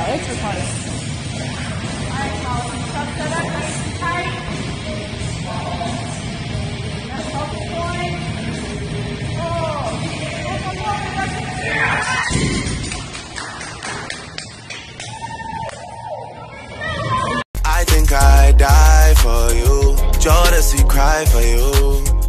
Yeah, it's recording. I think I die for you. Jodeci cry for you.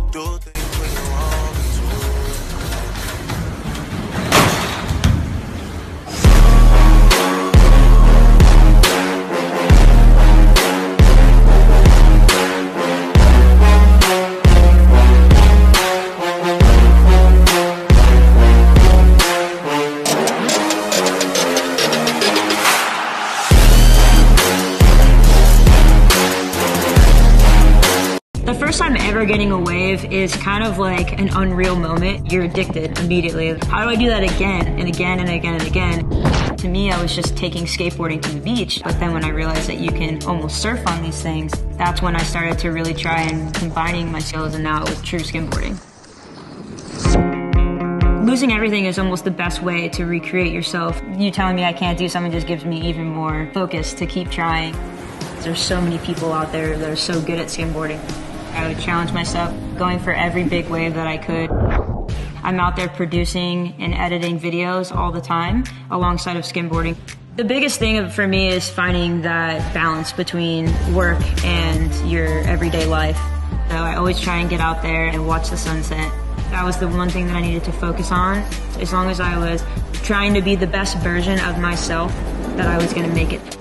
First time ever getting a wave is kind of like an unreal moment. You're addicted immediately. How do I do that again and again and again and again? To me, I was just taking skateboarding to the beach, but then when I realized that you can almost surf on these things, that's when I started to really try and combining my skills and now with true skimboarding. Losing everything is almost the best way to recreate yourself. You telling me I can't do something just gives me even more focus to keep trying. There's so many people out there that are so good at skimboarding. I would challenge myself, going for every big wave that I could. I'm out there producing and editing videos all the time alongside of skimboarding. The biggest thing for me is finding that balance between work and your everyday life. So I always try and get out there and watch the sunset. That was the one thing that I needed to focus on. As long as I was trying to be the best version of myself, that I was going to make it.